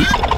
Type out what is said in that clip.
Yippee!